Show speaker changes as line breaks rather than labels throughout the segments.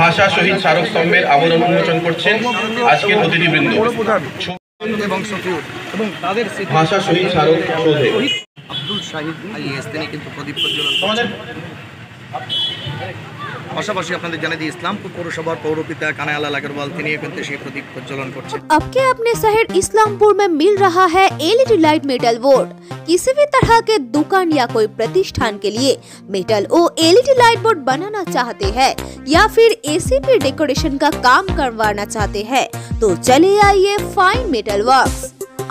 ভাষা শহীদ স্মারক স্তম্ভের আবরণ উন্মোচন করছেন আজকের অতিথিবৃন্দ।
প্রধান এবং এবং তাদের
ভাষা শহীদ স্মারক
আব্দুল শাহিদ আইএস তিনি কিন্তু প্রদীপ প্রজ্বলন করছেন। পাশাপাশি আপনাদের জানিয়ে দিই ইসলামপুর পৌরসভার পৌরপিতা কানায়ালা লাগরওয়াল তিনিও কিন্তু সেই প্রদীপ প্রজ্বলন করছেন
अब के अपने शहर इस्लामपुर में मिल रहा है एलईडी लाइट मेटल बोर्ड किसी भी तरह के दुकान या कोई प्रतिष्ठान के लिए मेटल ओ एलईडी लाइट बोर्ड बनाना चाहते हैं या फिर एसीपी डेकोरेशन का काम करवाना चाहते हैं तो चले आइए फाइन मेटल वर्क्स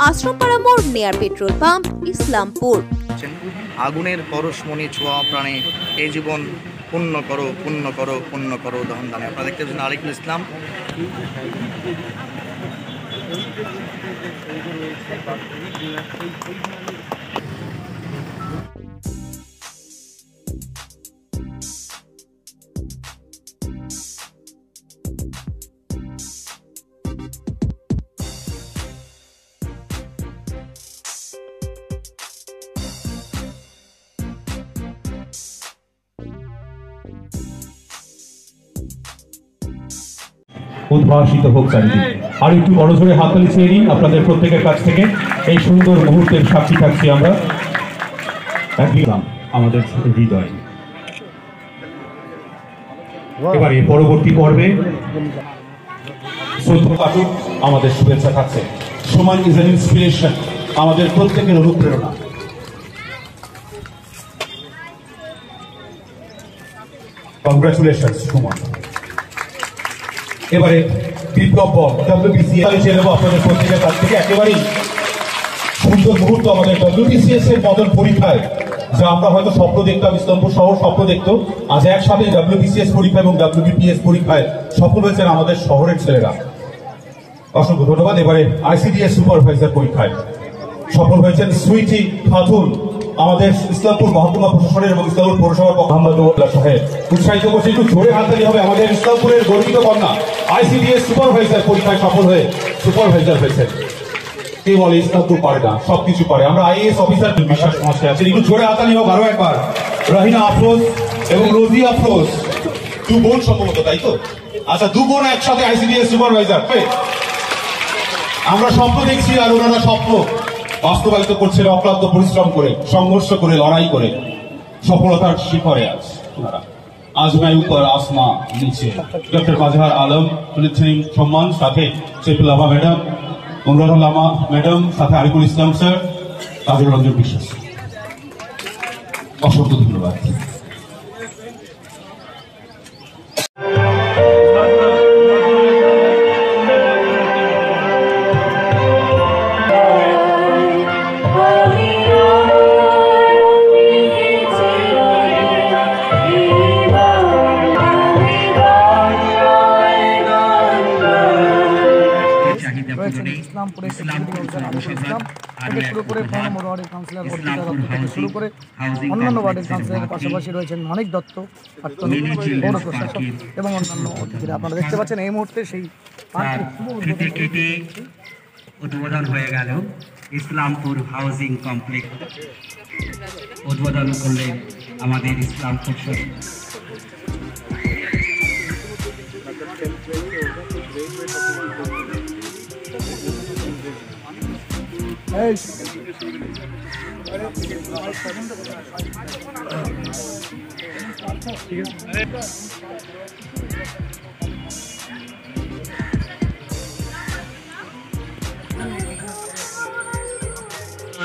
आश्रम पाड़ा मोड़ नियर पेट्रोल पंप इस्लामपुर
করছেন। আগুনের পরশমণি ছোঁয়া প্রাণে এই জীবন পুণ্য করো পুণ্য করো পুণ্য করো দহন দানে। আপনারা দেখতে পাচ্ছেন আরিকুল ইসলাম?
উদ্ভাসিত হোক চারিদিকে। আর একটু বড় জোরে হাততালি চেয়ে নিন আপনাদের প্রত্যেকের কাছ থেকে। এই সুন্দর মুহূর্তের সাক্ষী থাকছি আমরা। আমাদের হৃদয়। এবারে পরবর্তী পর্বে শ্রদ্ধা কাটুক আমাদের শুভেচ্ছা থাকছে। সমান ইজ অ্যান ইন্সপিরেশন আমাদের প্রত্যেকের অনুপ্রেরণা। কংগ্রাচুলেশন সুমন। এবারে বিপ্লব বল ডব্লিউবিসি চেয়ে নেব আপনাদের প্রত্যেকের কাছ থেকে একেবারেই সুন্দর মুহূর্ত আমাদের ডব্লিউবিসিএস এর মদন পরীক্ষায়, যা আমরা হয়তো স্বপ্ন দেখতাম ইসলামপুর শহর স্বপ্ন দেখতো। আজ একসাথে ডব্লিউবিসিএস পরীক্ষা এবং ডব্লিউবিপিএস পরীক্ষায় সফল হয়েছেন আমাদের শহরের ছেলেরা। অসংখ্য ধন্যবাদ। এবারে আইসিডিএস সুপারভাইজার পরীক্ষায় সফল হয়েছেন সুইটি খাতুন। আমাদের ইসলামপুর মহকুমা প্রশাসনের এবং ইসলামপুর পৌরসভার মোহাম্মদুল্লাহ সাহেব, উৎসাহিত করছে, একটু জোরে হাততালি হবে। আমাদের ইসলামপুরের গর্বিত কন্যা, আইসিডিএস সুপারভাইজার পরীক্ষায় সফল হয়ে সুপারভাইজার হয়েছেন। কে বলে ইসলামপুর পারে না? সবকিছু পারে। আমরা আইএএস অফিসার বিশ্বাস সমাজে আছেন। একটু জোরে হাতালি হোক আরও একবার। রাহিনা আফরোজ এবং রোজি আফরোজ। দু বোন সম্ভবত, তাই তো? আচ্ছা দু বোন একসাথে আইসিডিএস সুপারভাইজার। আমরা স্বপ্ন দেখছি আর ওনারা স্বপ্ন। বাস্তবায়িত করছেন অক্লান্ত পরিশ্রম করে, সংঘর্ষ করে, লড়াই করে। সফলতার শিখরে আজ আজমাই উপর আসমা, নিচে। ডক্টর মাজহার আলম তুলেছেন সম্মান, সাথে সেফুল আবা ম্যাডাম অনুরাধুল লামা ম্যাডাম, সাথে আরিফুল ইসলাম স্যার কাজল রঞ্জন বিশ্বাস। অসংখ্য ধন্যবাদ।
থেকে শুরু করে পনেরো ওয়ার্ডের কাউন্সিলর বর্ধিতা দত্ত থেকে শুরু করে অন্যান্য ওয়ার্ডের কাউন্সিলরের পাশাপাশি রয়েছেন মানিক দত্ত প্রাক্তন পৌর প্রশাসক এবং অন্যান্য অতিথিরা। আপনারা দেখতে পাচ্ছেন এই মুহূর্তে সেই উদ্বোধন
হয়ে গেল। ইসলামপুর হাউজিং কমপ্লেক্স উদ্বোধন করলেন আমাদের ইসলামপুর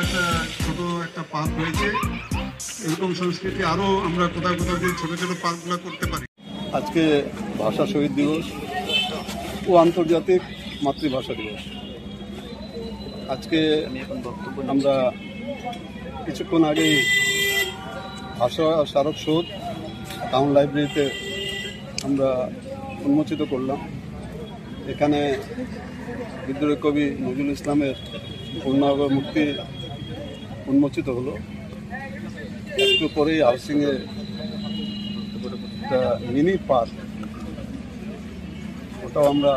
একটা ছোট একটা পার্ক হয়েছে এরকম সংস্কৃতি আরও আমরা কোথাও কোথাও যদি ছোট ছোট পার্কগুলো করতে পারি
আজকে ভাষা শহীদ দিবস ও আন্তর্জাতিক মাতৃভাষা দিবস। আজকে আমরা কিছুক্ষণ আগেই ভাষা স্মারক শোধ টাউন লাইব্রেরিতে আমরা উন্মোচিত করলাম। এখানে বিদ্রোহী কবি নজরুল ইসলামের পূর্ণাঙ্গ মুক্তি উন্মোচিত হলো। একটু পরেই হাউসিংয়ে একটা মিনি পার্ক ওটাও আমরা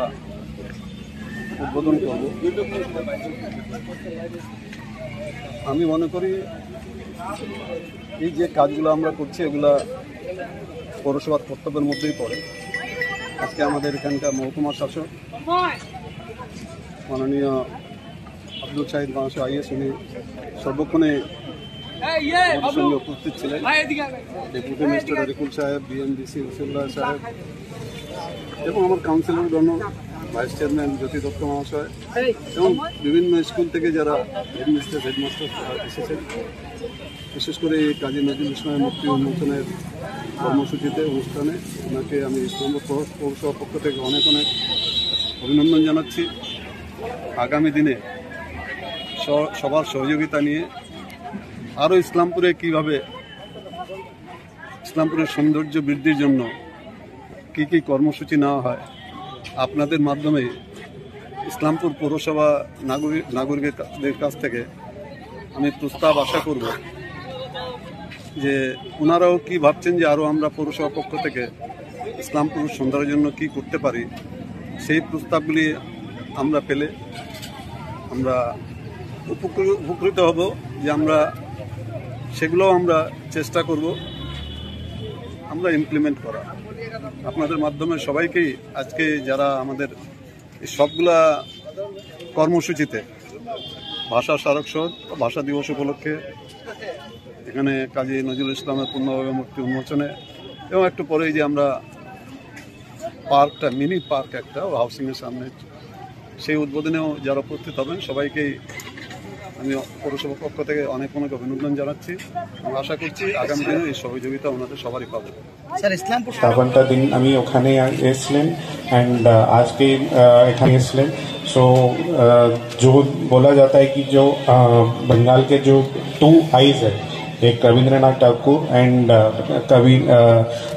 উদ্বোধন করব। আমি মনে করি, এই যে কাজগুলো আমরা করছি, এগুলা পৌরসভার কর্তব্যের মধ্যেই পড়ে। আজকে আমাদের এখানকার মহকুমা শাসক, মাননীয় আব্দুল শাহিদ বাংশ আইএস, উনি সর্বক্ষণে সঙ্গে উপস্থিত ছিলেন। ডেপুটি মিনিস্টার রিকুল সাহেব বিএমডিসি রসুল্লাহ সাহেব এবং আমার কাউন্সিলর গণ ভাইস চেয়ারম্যান জ্যোতি দত্ত মহাশয় এবং বিভিন্ন স্কুল থেকে যারা হেডমিস্টার, হেডমাস্টার এসেছেন। বিশেষ করে এই কাজী নজরুল ইসলামের মুক্তি উন্মোচনের কর্মসূচিতে, অনুষ্ঠানে ওনাকে আমি ইসলামপুর পৌরসভার পক্ষ থেকে অনেক অনেক অভিনন্দন জানাচ্ছি। আগামী দিনে সবার সহযোগিতা নিয়ে আরও ইসলামপুরে কীভাবে ইসলামপুরের সৌন্দর্য বৃদ্ধির জন্য কি কি কর্মসূচি নেওয়া হয় আপনাদের মাধ্যমে ইসলামপুর পৌরসভা নাগরিক নাগরিকদের কাছ থেকে আমি প্রস্তাব আশা করব যে ওনারাও কি ভাবছেন যে আরও আমরা পৌরসভা পক্ষ থেকে ইসলামপুর সৌন্দর্যের জন্য কি করতে পারি, সেই প্রস্তাবগুলি আমরা পেলে আমরা উপকৃ- উপকৃত হব যে আমরা সেগুলোও আমরা চেষ্টা করব আমরা ইমপ্লিমেন্ট করা আপনাদের মাধ্যমে সবাইকেই আজকে যারা আমাদের সবগুলা কর্মসূচিতে ভাষা স্মারক ভাষা দিবস উপলক্ষে এখানে কাজী নজরুল ইসলামের পূর্ণভাবে মূর্তি উন্মোচনে এবং একটু পরেই যে আমরা পার্কটা, মিনি পার্ক একটা হাউসিংয়ের সামনে, সেই উদ্বোধনেও যারা উপস্থিত হবেন, সবাইকেই আমি পৌরসভার পক্ষ থেকে অনেক অনেক অভিনন্দন জানাচ্ছি এবং আশা করছি আগামী দিনে এই সহযোগিতা ওনাদের সবারই পাবো
স্যার ইসলামপুর
ঘন্টা দিন আমি ওখানে এসছিলেন অ্যান্ড আজকে আহ, এখানে এসছিলেন सो जो बोला जाता है कि जो uh, बंगाल के जो टू आईज है एक रविंद्रनाथ ठाकुर एंड कवि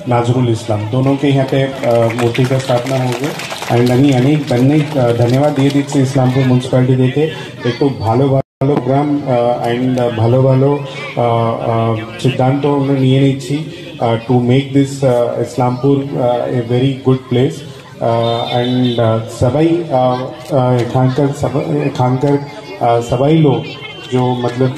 नाजरुल इस्लाम दोनों के यहाँ पे uh, मूर्ति का स्थापना हो गई অ্যান্ড আমি অনেক অনেক আহ, ধন্যবাদ দিয়ে দিচ্ছি ইসলামপুর মিউনিসিপ্যালিটি থেকে একটু ভালো ভালো গ্রাম অ্যান্ড ভালো ভালো আহ, আহ, সিদ্ধান্ত আমরা নিয়ে নিচ্ছি to make this Islampur a very good place and সবাই আহ, আহ, এখানকার সব- এখানকার আহ, সবাই লোক जो मतलब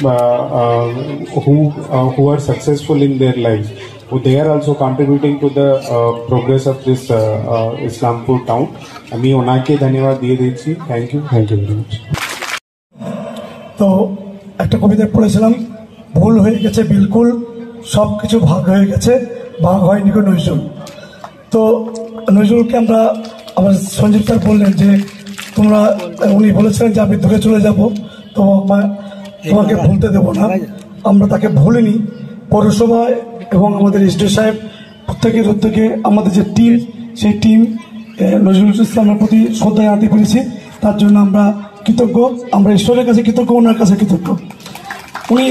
who uh, who are successful in their lives who they are also contributing to the uh, progress of this uh, uh, Islampur town আমি ওনাকে ধন্যবাদ দিয়ে দিচ্ছি thank you thank you very much
তো একটা কবিতা পড়েছিলাম, ভুল হয়ে গেছে বিলকুল সব কিছু ভাগ হয়ে গেছে, ভাগ হয়নি গো নজরুল। তো নজরুলকে আমরা, আমার সঞ্জীব স্যার বললেন যে, তোমরা, উনি বলেছিলেন যে আমি দূরে চলে যাব, তো তোমাকে ভুলতে দেবো না। আমরা তাকে ভুলিনি। পৌরসভায় এবং আমাদের এসডি সাহেব, প্রত্যেকের উদ্যোগে আমাদের যে টিম, সেই টিম নজরুল ইসলামের প্রতি শ্রদ্ধা জানাতে পেরেছি। তার জন্য আমরা কৃতজ্ঞ, আমরা ঈশ্বরের কাছে কৃতজ্ঞ, ওনার কাছে কৃতজ্ঞ। উনি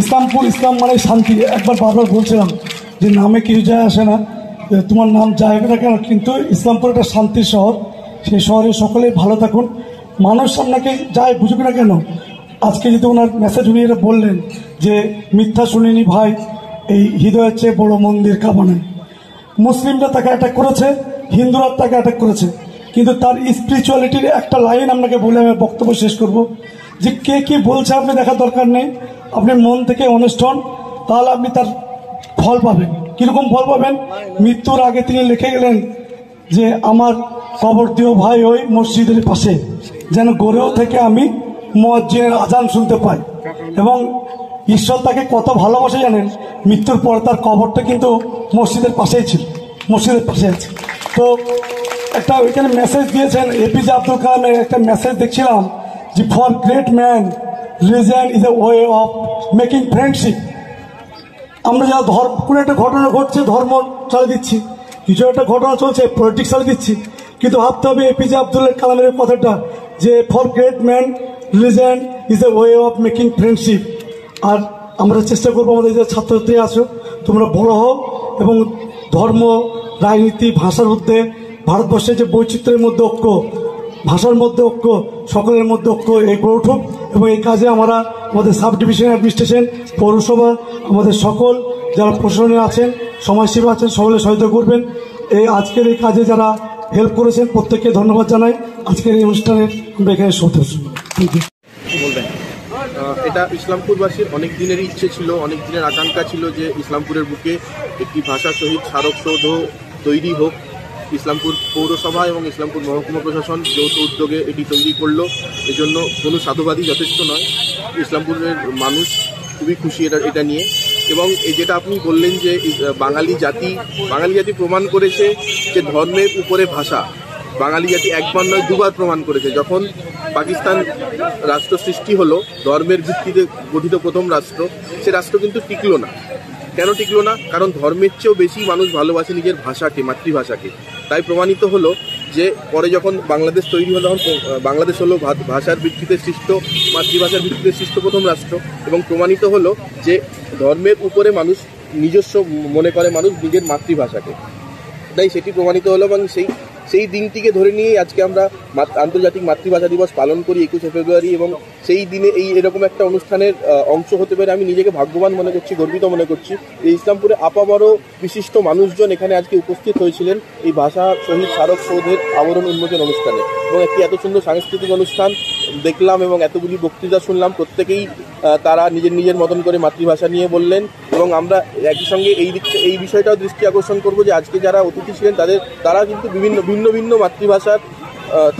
ইসলামপুর ইসলাম মানে শান্তি। একবার বারবার বলছিলাম যে নামে কিছু যায় আসে না তোমার নাম যায় না কেন? কিন্তু ইসলামপুর একটা শান্তির শহর। সেই শহরে সকলে ভালো থাকুন। মানুষ আপনাকে যায় বুঝুক না কেন? আজকে যদি ওনার মেসেজ উনি এটা বললেন যে, মিথ্যা শুনিনি ভাই, এই হৃদয়ের চেয়ে বড় মন্দির কামানায় মুসলিমরা তাকে অ্যাটাক করেছে, হিন্দুরা তাকে অ্যাটাক করেছে। কিন্তু তার স্পিরিচুয়ালিটির একটা লাইন আপনাকে বলে আমি বক্তব্য শেষ করব যে কে কি বলছে আপনি দেখার দরকার নেই। আপনি মন থেকে অনেস্ট হন, তাহলে আপনি তার ফল পাবেন। কীরকম ফল পাবেন? মৃত্যুর আগে তিনি লিখে গেলেন যে, আমার কবর দিও ভাই ওই মসজিদের পাশে, যেন গড়েও থেকে আমি মসজিদের আজান শুনতে পাই। এবং ঈশ্বর তাকে কত ভালোবাসে জানেন? মৃত্যুর পর তার কবরটা কিন্তু মসজিদের পাশেই ছিল, মসজিদের পাশে আছে। তো একটা ওইখানে মেসেজ দিয়েছেন এপিজে আব্দুল কালামের একটা মেসেজ দেখছিলাম যে for great man reason is a way of making friendship আমরা যা ধর্ম কোনো একটা ঘটনা ঘটছে, ধর্ম চালিয়ে দিচ্ছি। কিছু একটা ঘটনা চলছে পলিটিক্স চালিয়ে দিচ্ছি। কিন্তু ভাবতে হবে এপিজে আব্দুল কালামের কথাটা যে for great man religion is a way of making friendship আর আমরা চেষ্টা করব আমাদের যে ছাত্রছাত্রী আছো তোমরা বড় হও এবং ধর্ম, রাজনীতি, ভাষার মধ্যে ভারতবর্ষের যে বৈচিত্র্যের মধ্যে ঐক্য, ভাষার মধ্যে ঐক্য, সকলের মধ্যে ঐক্য এই গড়ে উঠুক এবং এই কাজে আমরা আমাদের সাব ডিভিশন অ্যাডমিনিস্ট্রেশন, পৌরসভা, আমাদের সকল যারা প্রশাসনে আছেন, সমাজসেবা আছেন, সকলে সহায়তা করবেন। এই আজকের এই কাজে যারা হেল্প করেছেন, প্রত্যেককে ধন্যবাদ জানাই। আজকের এই অনুষ্ঠানের আমরা এখানে
বলবেন?
এটা ইসলামপুরবাসীর অনেক দিনেরই ইচ্ছে ছিল, অনেক দিনের আকাঙ্ক্ষা ছিল যে ইসলামপুরের বুকে একটি ভাষা শহীদ স্মারকসৌধ তৈরি হোক। ইসলামপুর পৌরসভা এবং ইসলামপুর মহকুমা প্রশাসন যৌথ উদ্যোগে এটি তৈরি করল। এজন্য কোনো সাধুবাদী যথেষ্ট নয়। ইসলামপুরের মানুষ খুবই খুশি এটা এটা নিয়ে। এবং এই যেটা আপনি বললেন যে বাঙালি জাতি বাঙালি জাতি প্রমাণ করেছে যে ধর্মের উপরে ভাষা। বাঙালি জাতি একবার নয়, দুবার প্রমাণ করেছে। যখন পাকিস্তান রাষ্ট্র সৃষ্টি হলো, ধর্মের ভিত্তিতে গঠিত প্রথম রাষ্ট্র, সে রাষ্ট্র কিন্তু টিকলো না। কেন টিকলো না? কারণ ধর্মের চেয়েও বেশি মানুষ ভালোবাসে নিজের ভাষাকে, মাতৃভাষাকে। তাই প্রমাণিত হলো যে পরে যখন বাংলাদেশ তৈরি হলো, তখন বাংলাদেশ হলো ভাষার ভিত্তিতে সৃষ্ট, মাতৃভাষার ভিত্তিতে সৃষ্ট প্রথম রাষ্ট্র। এবং প্রমাণিত হলো যে ধর্মের উপরে মানুষ নিজস্ব মনে করে মানুষ নিজের মাতৃভাষাকে। তাই সেটি প্রমাণিত হলো এবং সেই সেই দিনটিকে ধরে নিয়েই আজকে আমরা আন্তর্জাতিক মাতৃভাষা দিবস পালন করি একুশে ফেব্রুয়ারি এবং সেই দিনে এই এরকম একটা অনুষ্ঠানের অংশ হতে পেরে আমি নিজেকে ভাগ্যবান মনে করছি, গর্বিত মনে করছি। এই ইসলামপুরে আপামরও বিশিষ্ট মানুষজন এখানে আজকে উপস্থিত হয়েছিলেন এই ভাষা শহীদ স্মারক সৌধের আবরণ উন্মোচন অনুষ্ঠানে। এবং একটি এত সুন্দর সাংস্কৃতিক অনুষ্ঠান দেখলাম এবং এতগুলি বক্তৃতা শুনলাম, প্রত্যেকেই তারা নিজের নিজের মতন করে মাতৃভাষা নিয়ে বললেন। এবং আমরা একই সঙ্গে এই দিক এই বিষয়টাও দৃষ্টি আকর্ষণ করব যে আজকে যারা অতিথি ছিলেন, তাদের তারা কিন্তু বিভিন্ন ভিন্ন ভিন্ন মাতৃভাষার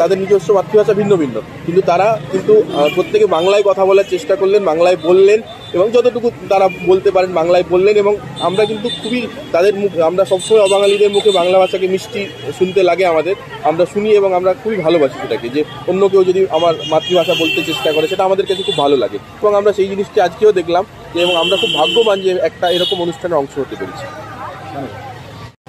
তাদের নিজস্ব মাতৃভাষা ভিন্ন ভিন্ন। কিন্তু তারা কিন্তু প্রত্যেকে বাংলায় কথা বলার চেষ্টা করলেন, বাংলায় বললেন এবং যতটুকু তারা বলতে পারেন, বাংলায় বললেন এবং আমরা কিন্তু খুবই তাদের মুখ, আমরা সবসময় অবাঙালিদের মুখে বাংলা ভাষাকে মিষ্টি শুনতে লাগে আমাদের। আমরা শুনি এবং আমরা খুবই ভালোবাসি সেটাকে, যে অন্য কেউ যদি আমার মাতৃভাষা বলতে চেষ্টা করে, সেটা আমাদের কাছে খুব ভালো লাগে। এবং আমরা সেই জিনিসটি আজকেও দেখলাম যে, এবং আমরা খুব ভাগ্যবান যে একটা এরকম অনুষ্ঠানে অংশ হতে পেরেছি।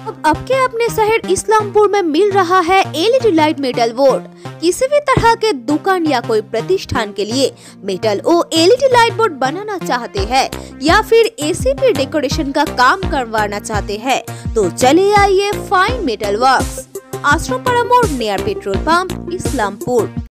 अब आपके अपने शहर इस्लामपुर में मिल रहा है एलईडी लाइट मेटल बोर्ड? किसी भी तरह के दुकान या कोई प्रतिष्ठान के लिए मेटल ओ एलईडी लाइट बोर्ड बनाना चाहते हैं या फिर एसीपी डेकोरेशन का काम करवाना चाहते हैं तो चले आइए फाइन मेटल वर्क्स आश्रम मोड़ नियर पेट्रोल पंप इस्लामपुर।